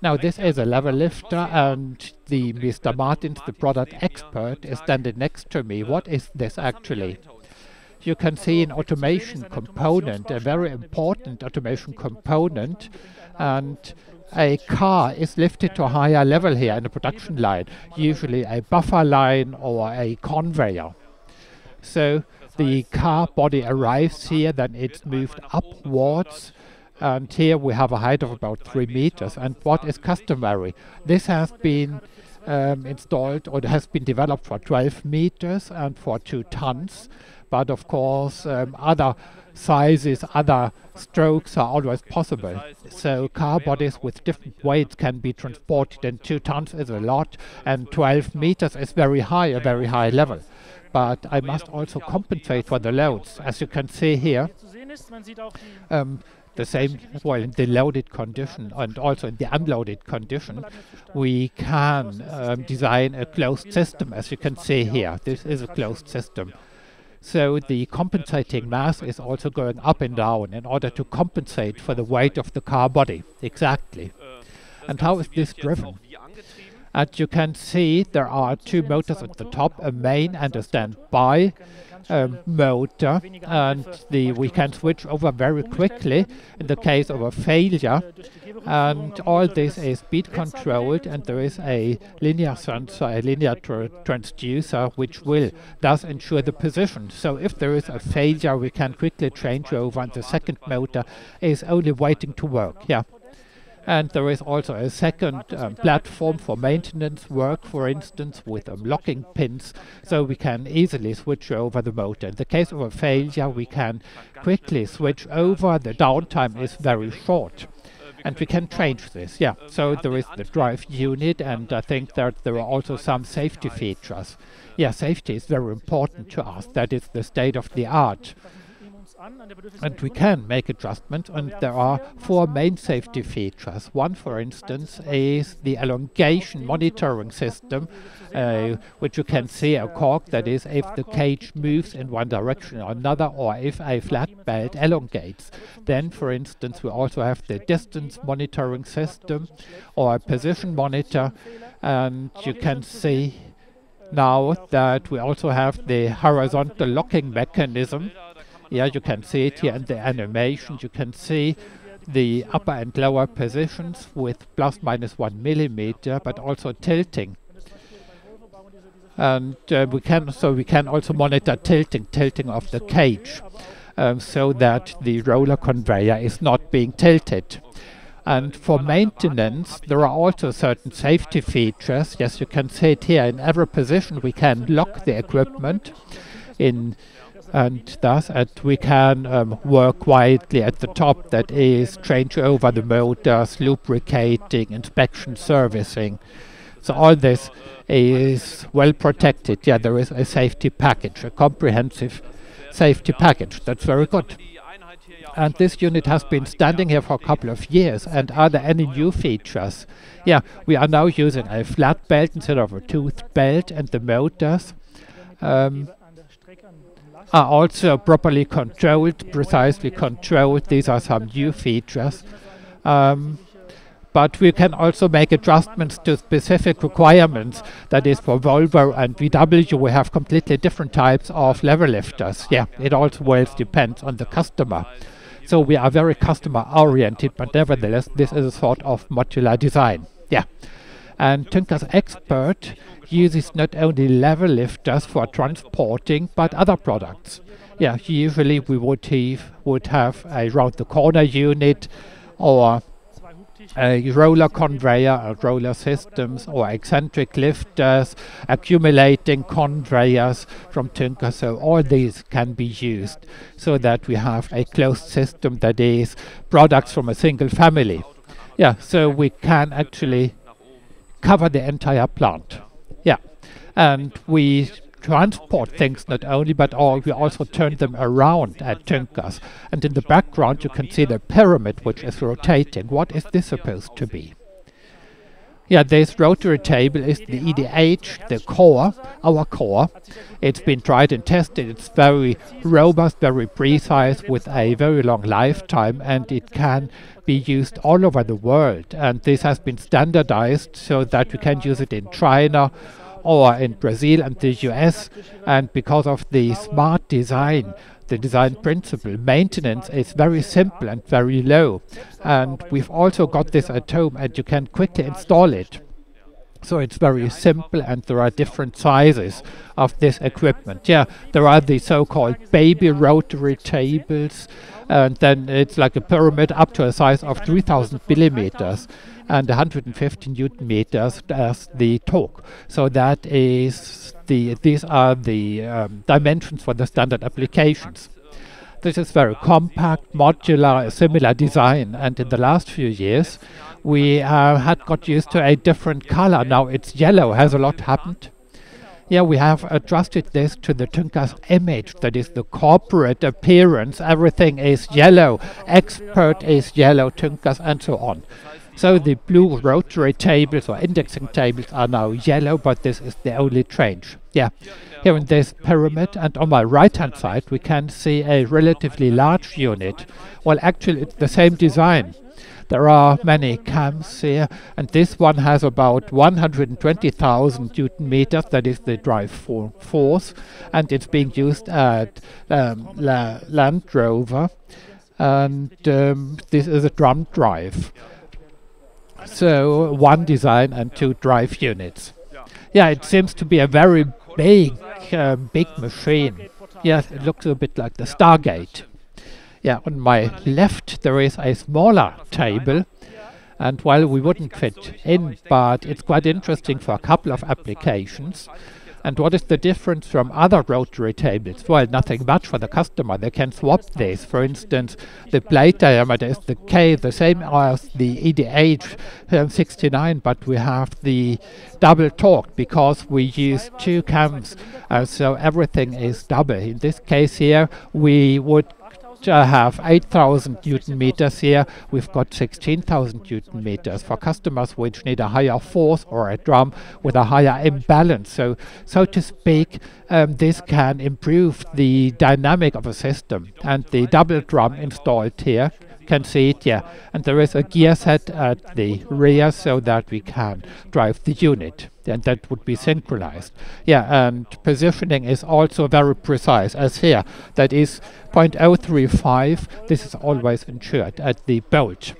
Now this is a level lifter and the Mr. Martins, the product expert, is standing next to me. What is this actually? You can see an automation component, a very important automation component, and a car is lifted to a higher level here in the production line, usually a buffer line or a conveyor. So the car body arrives here, then it's moved upwards, and here we have a height of about three meters. And what is customary? This has been um, installed or has been developed for 12 meters and for two tons. But of course, um, other sizes, other strokes are always possible. So car bodies with different weights can be transported and two tons is a lot and 12 meters is very high, a very high level. But I must also compensate for the loads. As you can see here, um, the same well in the loaded condition and also in the unloaded condition we can um, design a closed system as you can see here this is a closed system so the compensating mass is also going up and down in order to compensate for the weight of the car body. Exactly. And how is this driven? As you can see, there are two motors at the top, a main and a standby um, motor and the we can switch over very quickly in the case of a failure and all this is speed controlled and there is a linear sensor, a linear tr transducer which will thus ensure the position. So if there is a failure we can quickly change over and the second motor is only waiting to work. Yeah. And there is also a second um, platform for maintenance work, for instance, with um, locking pins, so we can easily switch over the motor. In the case of a failure, we can quickly switch over. The downtime is very short. And we can change this, yeah. So there is the drive unit, and I think that there are also some safety features. Yeah, safety is very important to us. That is the state of the art and we can make adjustments and there are four main safety features. One for instance is the elongation monitoring system uh, which you can see a cork that is if the cage moves in one direction or another or if a flat belt elongates. Then for instance we also have the distance monitoring system or a position monitor and you can see now that we also have the horizontal locking mechanism yeah, you can see it here in the animation. You can see the upper and lower positions with plus minus one millimeter, but also tilting. And uh, we can so we can also monitor tilting, tilting of the cage, um, so that the roller conveyor is not being tilted. And for maintenance, there are also certain safety features. Yes, you can see it here. In every position, we can lock the equipment in and thus at we can um, work quietly at the top that is change over the motors lubricating inspection servicing. So all this is well protected. Yeah there is a safety package a comprehensive safety package. That's very good. And this unit has been standing here for a couple of years. And are there any new features? Yeah we are now using a flat belt instead of a tooth belt and the motors. Um, are also properly controlled, precisely controlled. These are some new features. Um, but we can also make adjustments to specific requirements. That is for Volvo and VW, we have completely different types of level lifters. Yeah, it also well depends on the customer. So we are very customer oriented, but nevertheless, this is a sort of modular design. Yeah. And Tünkers expert uses not only level lifters for transporting, but other products. Yeah, usually we would have, would have a round the corner unit or a roller conveyor or roller systems or eccentric lifters, accumulating conveyors from Tünker. So all these can be used so that we have a closed system that is products from a single family. Yeah, so we can actually cover the entire plant. Yeah, and we transport things not only, but all, we also turn them around at Tünkers. And in the background, you can see the pyramid which is rotating. What is this supposed to be? Yeah, this rotary table is the EDH, the core, our core. It's been tried and tested. It's very robust, very precise, with a very long lifetime, and it can be used all over the world. And this has been standardized so that we can use it in China or in Brazil and the US. And because of the smart design, the design principle. Maintenance is very simple and very low. And we've also got this at home and you can quickly install it. So it's very simple and there are different sizes of this equipment. Yeah, there are the so-called baby rotary tables and then it's like a pyramid up to a size of 3000 millimeters and 150 newton meters as the torque. So that is the these are the um, dimensions for the standard applications. This is very compact, modular, similar design, and in the last few years we uh, had got used to a different color. Now it's yellow. Has a lot happened? Yeah, we have adjusted this to the Tünkers image, that is the corporate appearance. Everything is yellow. Expert is yellow, Tünkers, and so on. So the blue rotary tables or indexing tables are now yellow, but this is the only change. Yeah, here in this pyramid and on my right hand side we can see a relatively large unit. Well actually it's the same design. There are many cams here and this one has about 120,000 newton meters, that is the drive for force, and it's being used at um, La Land Rover and um, this is a drum drive. So one design and two drive units. Yeah, it seems to be a very big, uh, big machine. Yes, it looks a bit like the Stargate. Yeah, on my left there is a smaller table and while we wouldn't fit in, but it's quite interesting for a couple of applications. And what is the difference from other rotary tables? Well, nothing much for the customer. They can swap this. For instance, the blade diameter is the K, the same as the EDH um, 69, but we have the double torque because we use two cams, uh, so everything is double. In this case here, we would uh, have 8,000 newton meters here. We've got 16,000 newton meters for customers which need a higher force or a drum with a higher imbalance. So, so to speak, um, this can improve the dynamic of a system. And the double drum installed here can see it, yeah. And there is a gear set at the rear so that we can drive the unit. And that would be synchronized. Yeah, and positioning is also very precise, as here. That is 0.035. This is always ensured at the bolt.